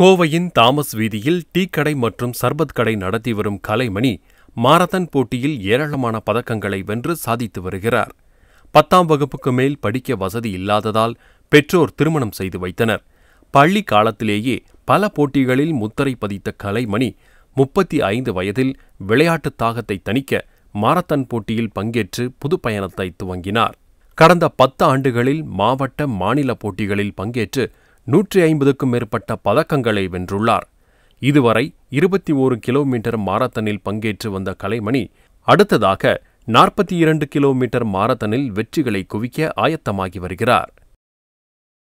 கோவையின் Thomas வீதியில் tea கடை மற்றும் சர்பத் கடை நடத்தி வரும் கலைமணி மாரத்தான் போட்டியில் ஏராளமான பதக்கங்களை வென்று சாதித்து வருகிறார். பத்தாம் வகுப்புக்கு மேல் படிக்க வசதி இல்லாததால் பெற்றோர் திருமணம் செய்து வைத்தனர். பள்ளி காலத்திலேயே பல போட்டிகளில் முத்தரை பதித்த கலைமணி முப்பத்தி ஐந்து வயதில் விளையாட்டுத் தாகத்தை தணிக்க மாரத்தான் போட்டியில் பங்கேற்று புது பயணத்தை துவங்கினார். கடந்த பத்து ஆண்டுகளில் மாவட்ட மாநில போட்டிகளில் பங்கேற்று நூற்றி ஐம்பதுக்கும் மேற்பட்ட பதக்கங்களை வென்றுள்ளார். இதுவரை இருபத்தி ஓரு கிலோமீட்டர் மாரத்தனில் பங்கேற்று வந்த கலைமணி அடுத்ததாக நாற்பத்தி இரண்டு கிலோமீட்டர் மாரத்தனில் வெற்றிகளை குவிக்க ஆயத்தமாகி வருகிறார்.